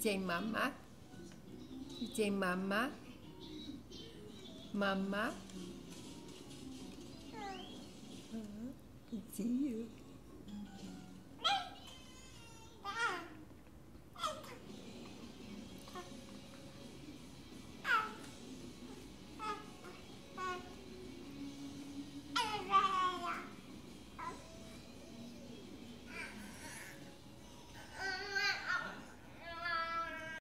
say mama. You mama. Mama. Uh-huh. Uh, see you.